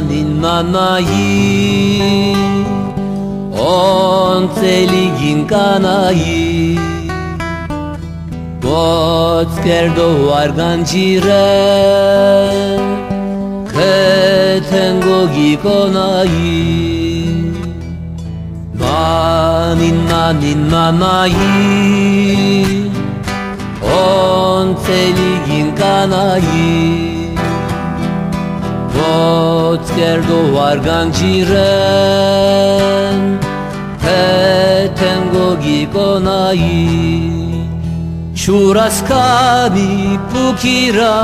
nani On teligin kanai Got kerdo arganjire Ketengo gikonai Nani nani nanai On teligin kanai გერგო არ განჯირენ. თეთენგო გიკონაი შურასკანი პუკირა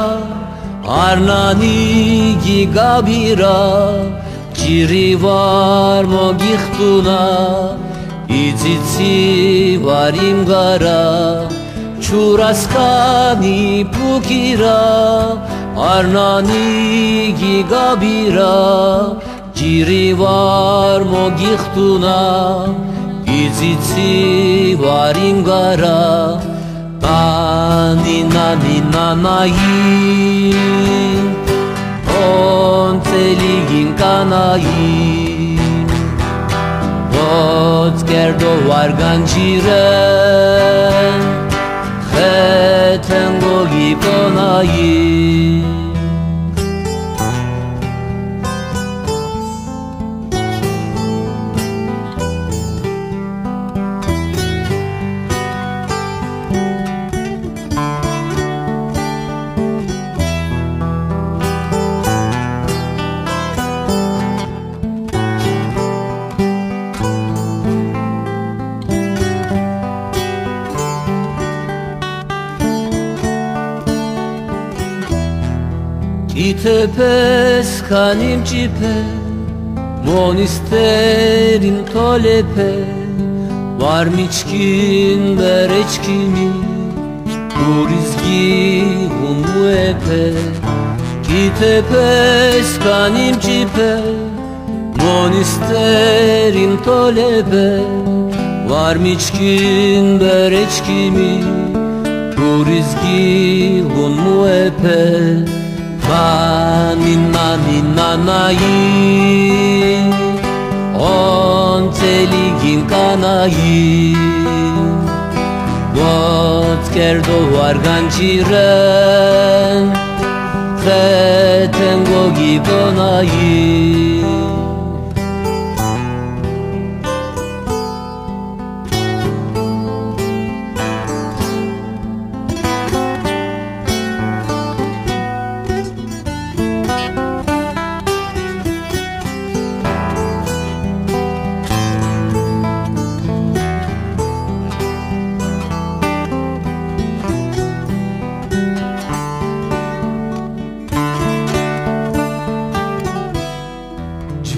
არნანი გიგაბირა ჯირი ვარ მოგიხტუნა იციცი ვარ იმგარა. ჩურასკანი პუკირა Arnani gigabira Jirivar mo gichtuna Idzitsi varim gara Nani nani nanai On teligin kanai Vot gerdo 行かない İtepes kanim cipe Mon isterim tolepe Var miçkin bereçkimi Turizgi humu epe. Kitepes kanim cipe Mon isterim tolepe Var miçkin bereçkimi Turizgi humu epe Nani nani nanai On teligin kanai Got kerdo arganjiren Zetengo gigonai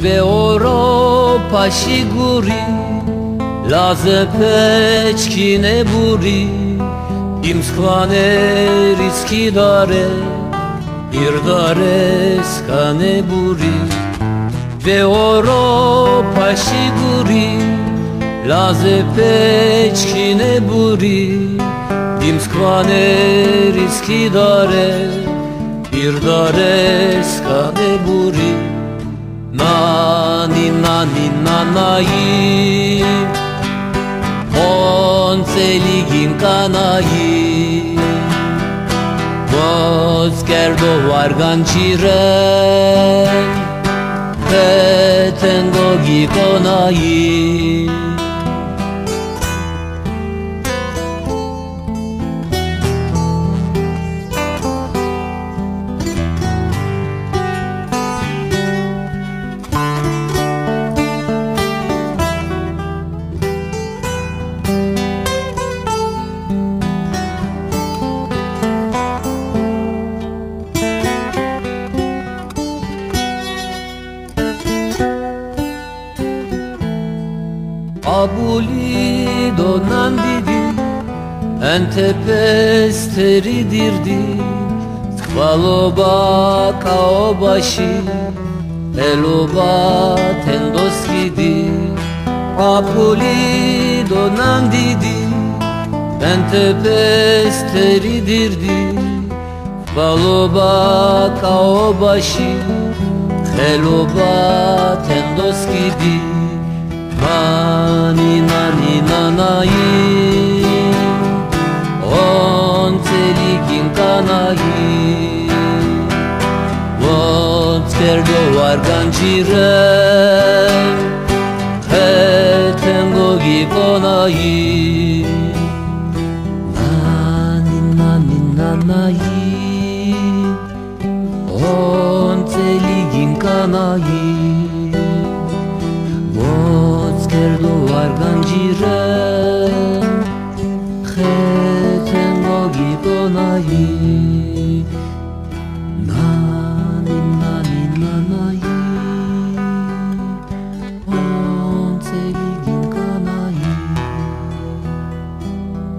Ve Europa siguri Laze pečkine buri Im skvane riski dare Bir dare skane buri. Ve Europa siguri Laze pečkine buri Im skvane riski dare Bir dare skane buri Nani nani nanai On teligin kanai Voz gerdo varganchiren Petengo gikonai Abuli donan didi En tepesteri dirdi. Skvaloba kao başı Eloba tendos gidi. Abuli donan didi En tepesteri dirdi. Skvaloba kao başı Xeloba tendoskidi Mani nani nanai Ontelikin kanai Votzkerdo arganchiren Hetengo gikonai Nani nani Votzkerdo arganchiren Hetengo gikonai Nani nani nanai Ontelikin kanai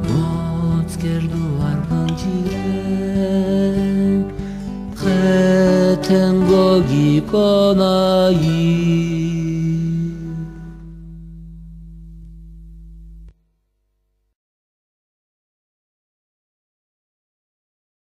Votzkerdo arganchiren Hetengo gikonai